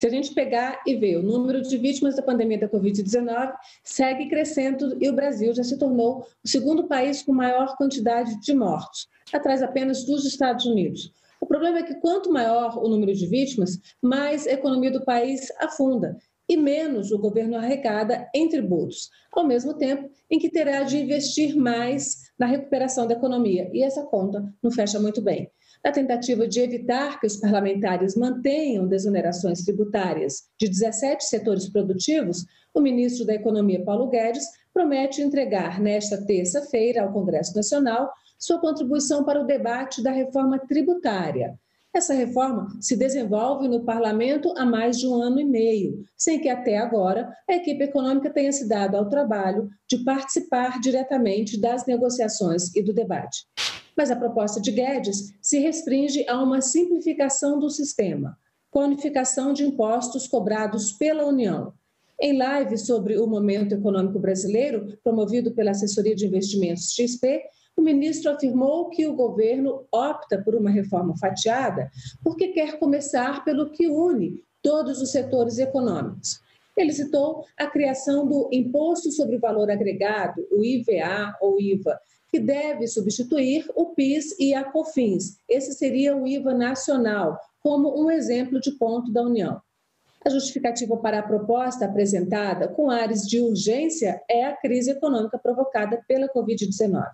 Se a gente pegar e ver o número de vítimas da pandemia da Covid-19 segue crescendo e o Brasil já se tornou o segundo país com maior quantidade de mortos, atrás apenas dos Estados Unidos. O problema é que quanto maior o número de vítimas, mais a economia do país afunda e menos o governo arrecada em tributos, ao mesmo tempo em que terá de investir mais na recuperação da economia. E essa conta não fecha muito bem. Na tentativa de evitar que os parlamentares mantenham desonerações tributárias de 17 setores produtivos, o ministro da Economia, Paulo Guedes, promete entregar nesta terça-feira ao Congresso Nacional sua contribuição para o debate da reforma tributária. Essa reforma se desenvolve no parlamento há mais de um ano e meio, sem que até agora a equipe econômica tenha se dado ao trabalho de participar diretamente das negociações e do debate. Mas a proposta de Guedes se restringe a uma simplificação do sistema, com a unificação de impostos cobrados pela União. Em live sobre o momento econômico brasileiro, promovido pela Assessoria de Investimentos XP, o ministro afirmou que o governo opta por uma reforma fatiada porque quer começar pelo que une todos os setores econômicos. Ele citou a criação do Imposto sobre Valor Agregado, o IVA ou IVA, que deve substituir o PIS e a COFINS. Esse seria o IVA nacional, como um exemplo de ponto da União. A justificativa para a proposta apresentada com ares de urgência é a crise econômica provocada pela Covid-19.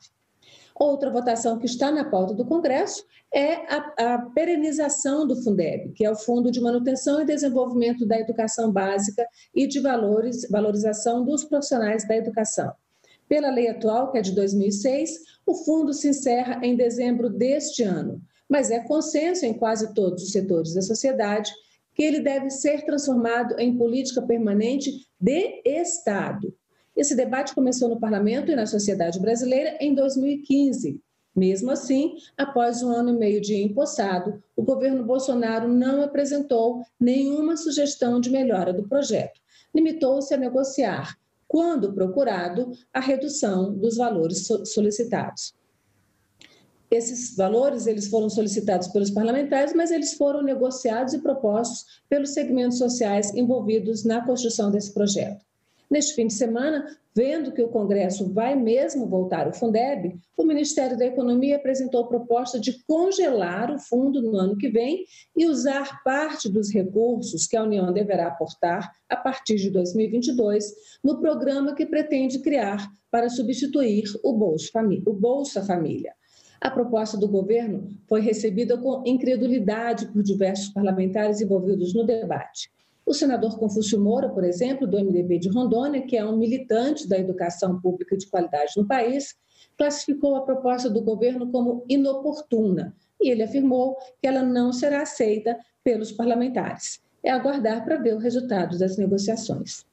Outra votação que está na pauta do Congresso é a, a, perenização do Fundeb, que é o Fundo de Manutenção e Desenvolvimento da Educação Básica e de valores, valorização dos profissionais da educação. Pela lei atual, que é de 2006, o fundo se encerra em dezembro deste ano, mas é consenso em quase todos os setores da sociedade que ele deve ser transformado em política permanente de Estado, esse debate começou no parlamento e na sociedade brasileira em 2015. Mesmo assim, após um ano e meio de empossado, o governo Bolsonaro não apresentou nenhuma sugestão de melhora do projeto. Limitou-se a negociar, quando procurado, a redução dos valores solicitados. Esses valores eles foram solicitados pelos parlamentares, mas eles foram negociados e propostos pelos segmentos sociais envolvidos na construção desse projeto. Neste fim de semana, vendo que o Congresso vai mesmo voltar ao Fundeb, o Ministério da Economia apresentou a proposta de congelar o fundo no ano que vem e usar parte dos recursos que a União deverá aportar a partir de 2022 no programa que pretende criar para substituir o Bolsa Família. A proposta do governo foi recebida com incredulidade por diversos parlamentares envolvidos no debate. O senador Confúcio Moura, por exemplo, do MDB de Rondônia, que é um militante da educação pública de qualidade no país, classificou a proposta do governo como inoportuna e ele afirmou que ela não será aceita pelos parlamentares. É aguardar para ver o resultado das negociações.